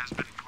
has been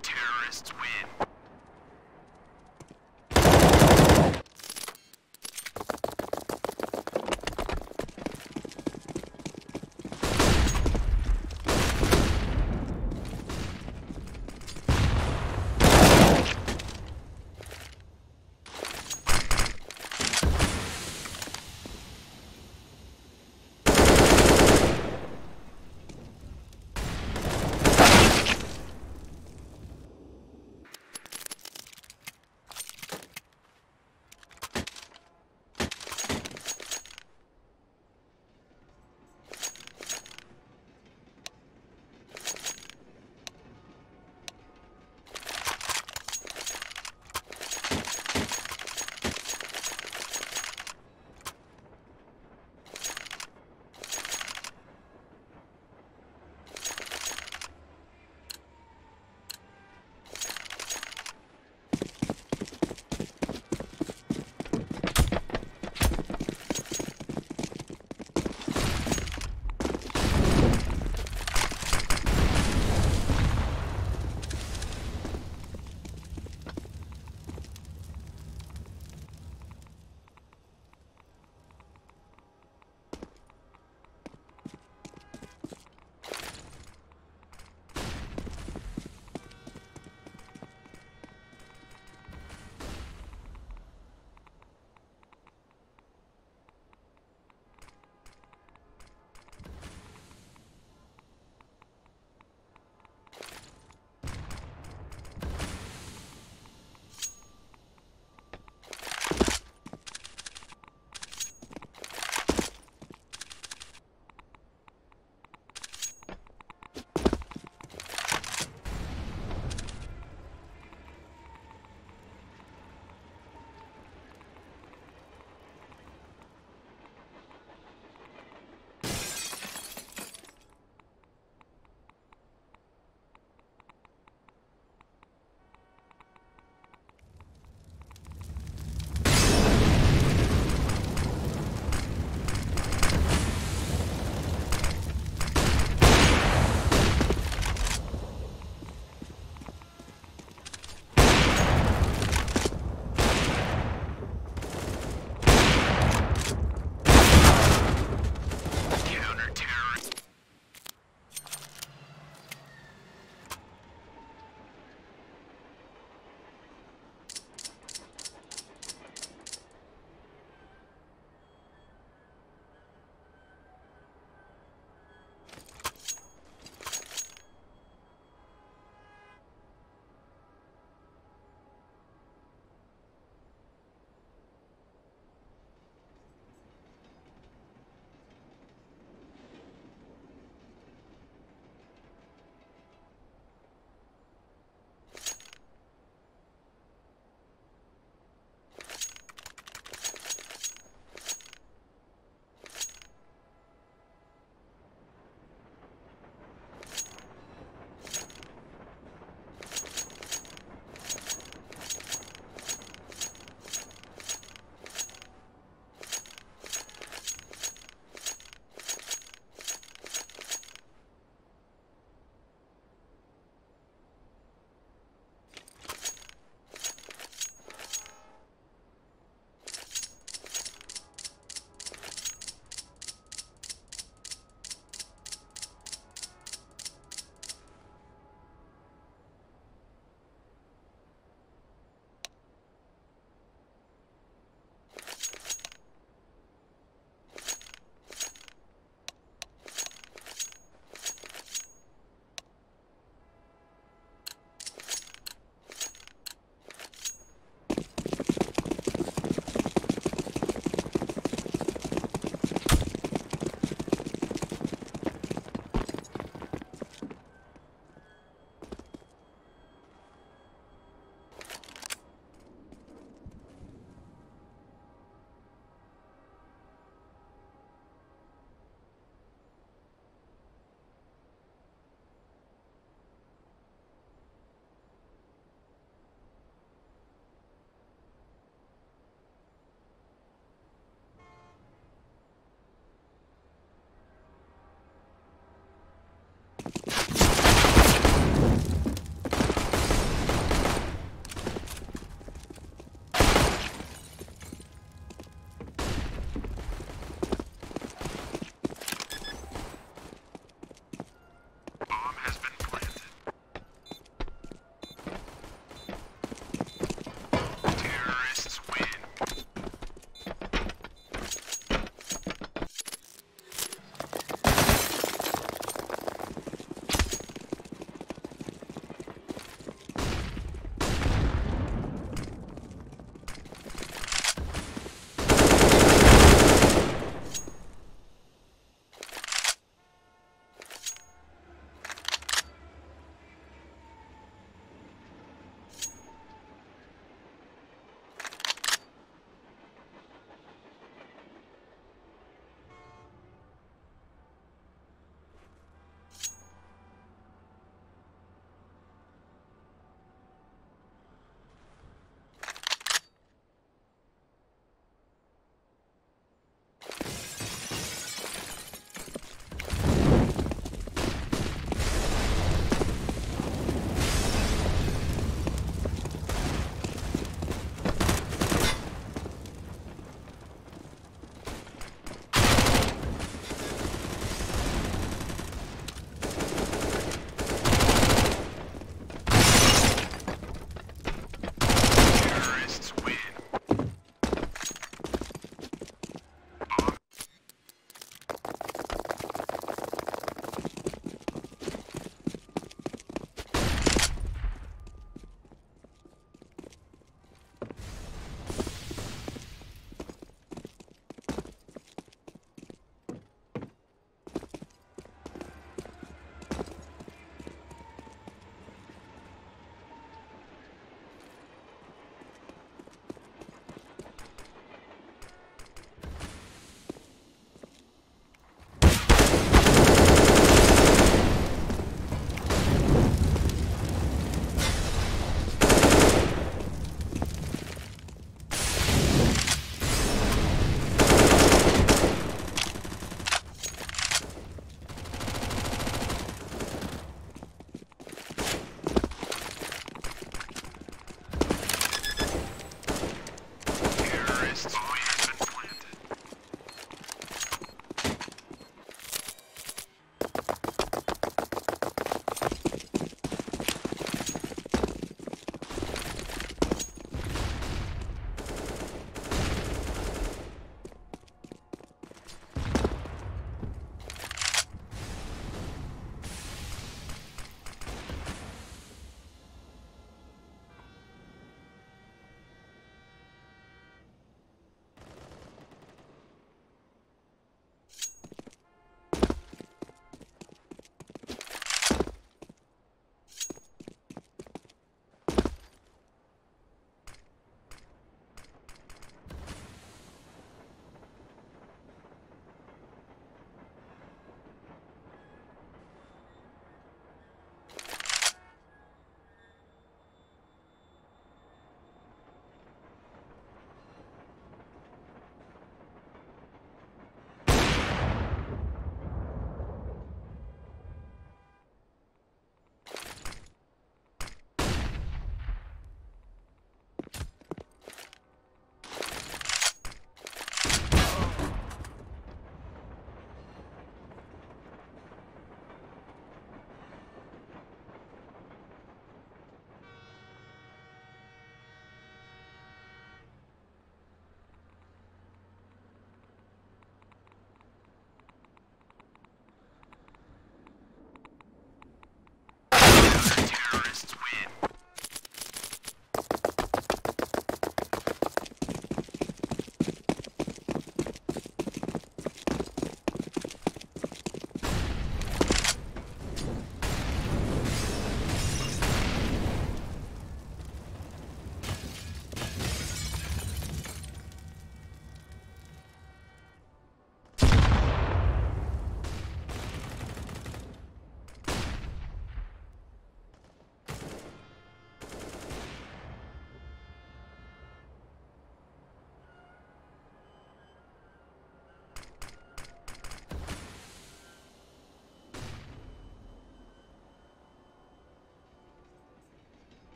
terrorists win.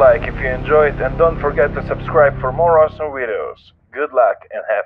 Like if you enjoyed and don't forget to subscribe for more awesome videos. Good luck and have.